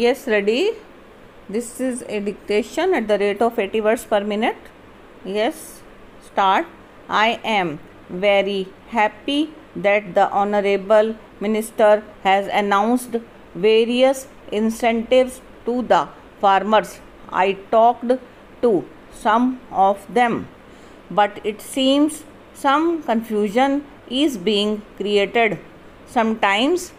Yes, ready. This is a dictation at the rate of 80 words per minute. Yes, start. I am very happy that the Honorable Minister has announced various incentives to the farmers. I talked to some of them, but it seems some confusion is being created. Sometimes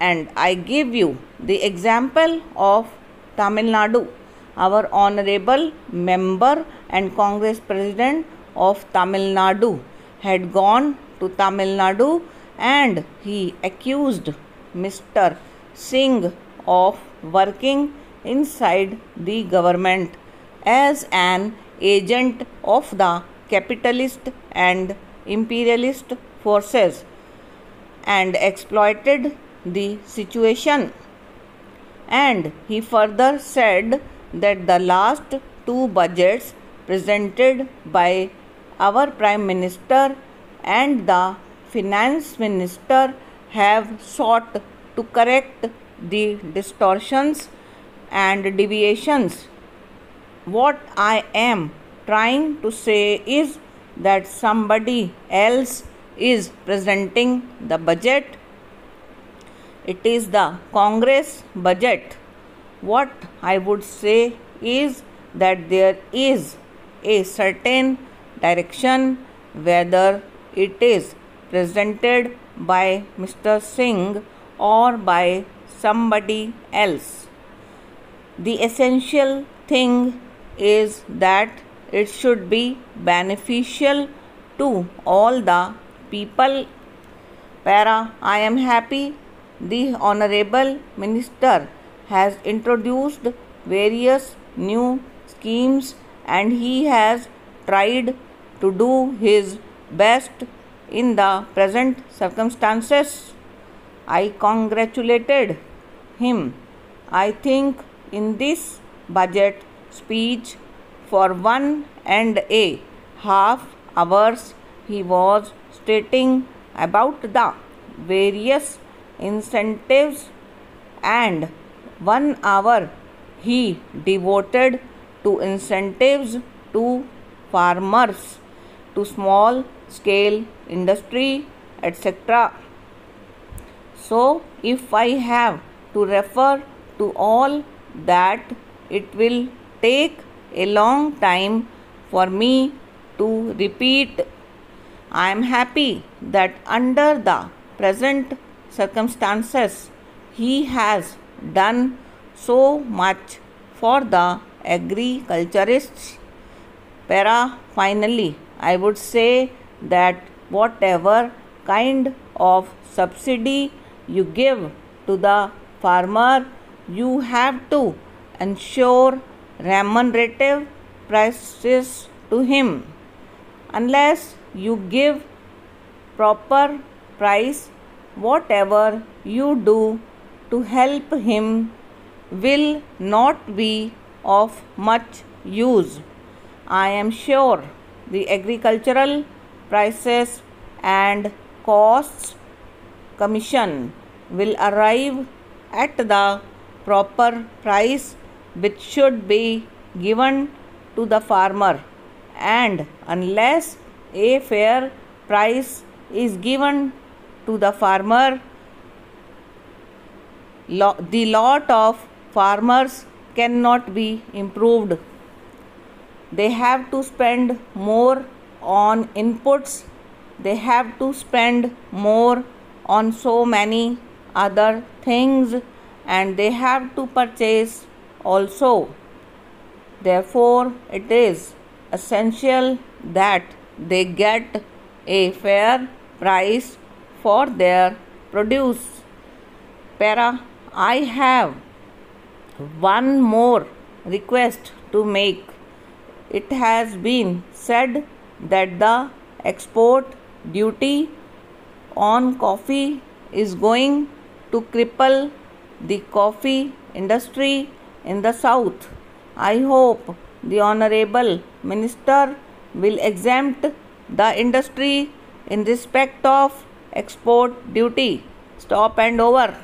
and I give you the example of Tamil Nadu. Our honorable member and Congress president of Tamil Nadu had gone to Tamil Nadu and he accused Mr. Singh of working inside the government as an agent of the capitalist and imperialist forces and exploited the situation. And he further said that the last two budgets presented by our Prime Minister and the Finance Minister have sought to correct the distortions and deviations. What I am trying to say is that somebody else is presenting the budget it is the Congress budget. What I would say is that there is a certain direction whether it is presented by Mr. Singh or by somebody else. The essential thing is that it should be beneficial to all the people. Para, I am happy the Honorable Minister has introduced various new schemes and he has tried to do his best in the present circumstances. I congratulated him. I think in this budget speech for one and a half hours he was stating about the various incentives and one hour he devoted to incentives to farmers to small scale industry etc so if i have to refer to all that it will take a long time for me to repeat. I am happy that under the present circumstances, he has done so much for the agriculturists. Para finally, I would say that whatever kind of subsidy you give to the farmer, you have to ensure remunerative prices to him. Unless you give proper price whatever you do to help him will not be of much use. I am sure the agricultural prices and costs commission will arrive at the proper price which should be given to the farmer and unless a fair price is given to the farmer. the lot of farmers cannot be improved. They have to spend more on inputs, they have to spend more on so many other things, and they have to purchase also. Therefore, it is essential that they get a fair price for their produce. Para, I have one more request to make. It has been said that the export duty on coffee is going to cripple the coffee industry in the south. I hope the Honorable Minister will exempt the industry in respect of export duty. Stop and over.